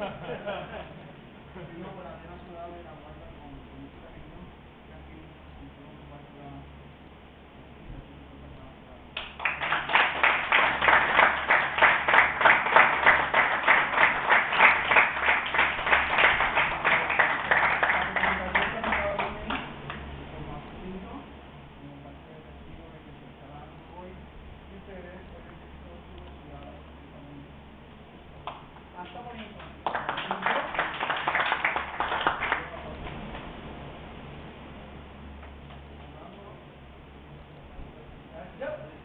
no, por Yep.